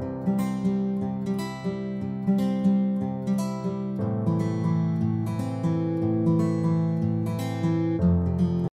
you